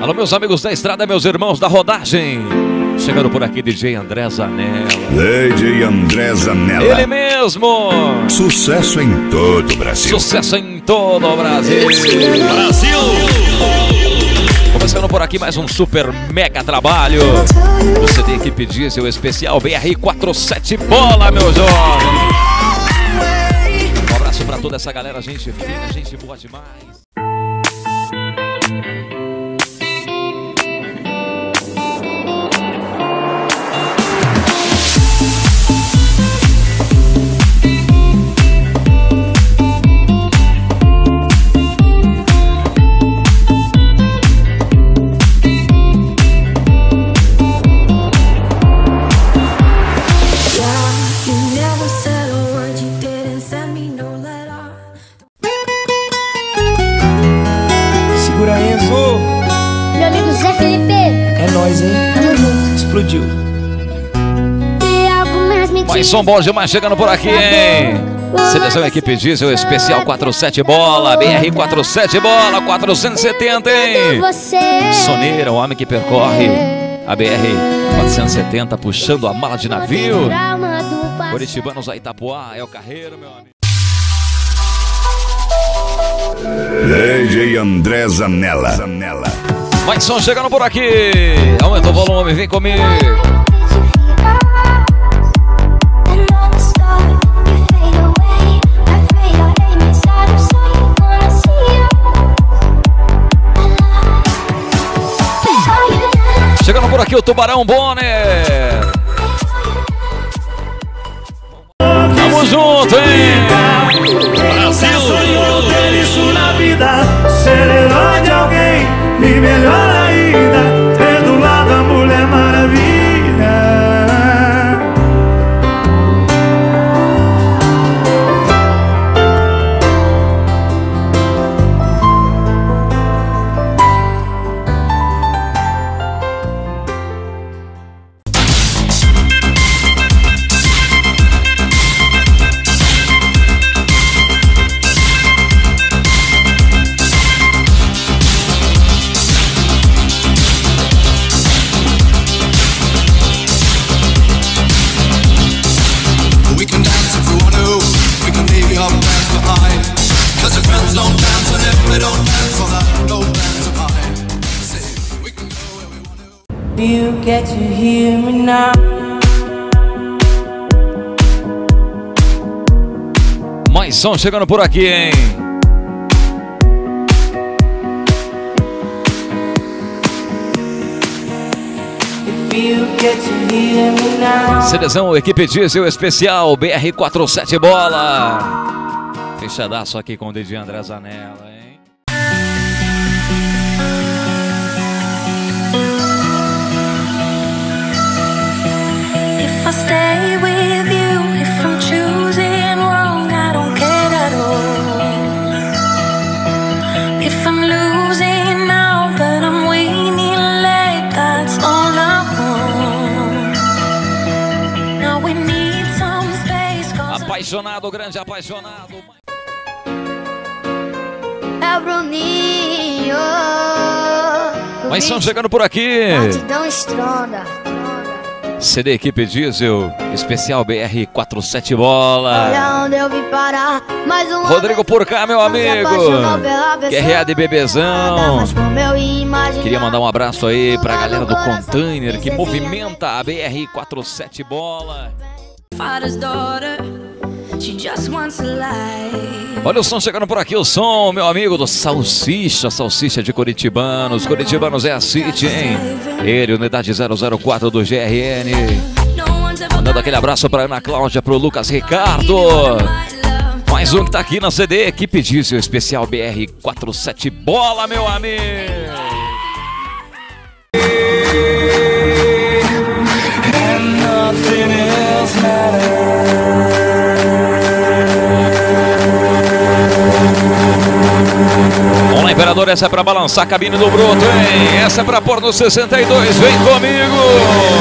Alô, meus amigos da estrada, meus irmãos da rodagem. Chegando por aqui, DJ André Zanella. DJ André Zanella. Ele mesmo. Sucesso em todo o Brasil. Sucesso em todo o Brasil. Brasil. Começando por aqui mais um super mega trabalho. Do CD Equipe Diesel Especial BR47 Bola, meu jovem. Um abraço pra toda essa galera, gente fina, gente boa demais. Segura Enzo, Meu amigo Zé Felipe, é nóis, hein? tamo junto. Explodiu. E. Mais som bom demais chegando por aqui, hein? Seleção Equipe Diesel Especial 47 Bola, BR47 Bola, 470, hein? Você. Soneira, o homem que percorre a BR-470 puxando a mala de navio. Trauma do passado. Curitibanos a Itapuá, é o carreiro, meu amigo. DJ André Zanella. Zanella. Mais som chegando por aqui. Aumenta o volume, vem comigo. Chegando por aqui o Tubarão Bonner. Tamo junto, hein? You hear me now? Mais som chegando por aqui, hein? If you get to hear me now. Seleção Equipe Diesel Especial BR47 Bola. Fechadaço aqui com o DJ André Zanella, hein? Apaixonado, grande apaixonado. É o Bruninho. Mais som chegando por aqui. Batidão estronda. CD Equipe Diesel Especial BR47 Bola. Olha onde eu vim parar. Mais um Rodrigo por cá, meu amigo. QRA de Bebezão. Queria mandar um abraço aí pra galera do container que movimenta a BR47 Bola. father's daughter, she just wants a life. Olha o som chegando por aqui, o som, meu amigo do Salsicha, Salsicha de Curitibanos. Curitibanos é a City, hein? Ele, unidade 004 do GRN. Mandando aquele abraço pra Ana Cláudia, pro Lucas Ricardo. Mais um que tá aqui na CD, equipe diesel especial BR47 Bola, meu amigo. Imperador, essa é pra balançar a cabine do Broto, hein? Essa é pra pôr no 62, vem comigo!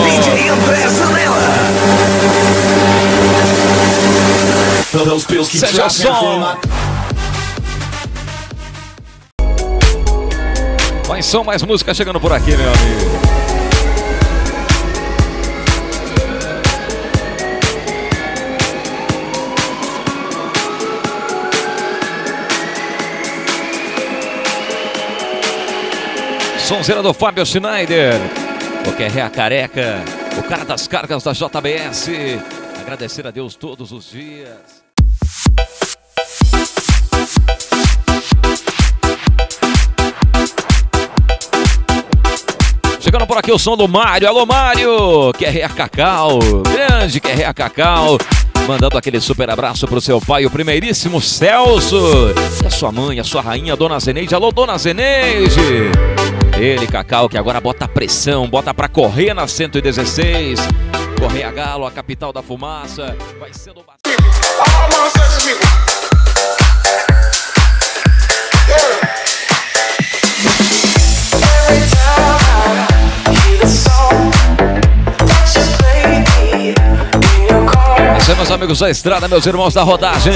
DJ André Zanella. Seja som! Mais som, mais música chegando por aqui, meu amigo. Sonzeira do Fábio Schneider. O que é a careca. O cara das cargas da JBS. Agradecer a Deus todos os dias. Chegando por aqui o som do Mário. Alô, Mário! QRA Cacau. Grande QRA Cacau. Mandando aquele super abraço pro seu pai, o primeiríssimo Celso. E a sua mãe, a sua rainha, Dona Zeneide. Alô, Dona Zeneide! Cacau, que agora bota pressão, bota pra correr na 116. Correr a Galo, a capital da fumaça. Vai sendo... É, meus amigos da estrada, meus irmãos da rodagem.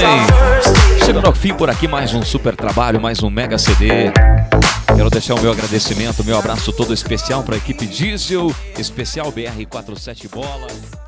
Chegando ao fim por aqui, mais um super trabalho, mais um mega CD. Quero deixar o meu agradecimento, meu abraço todo especial para a equipe Diesel, especial BR47 Bola.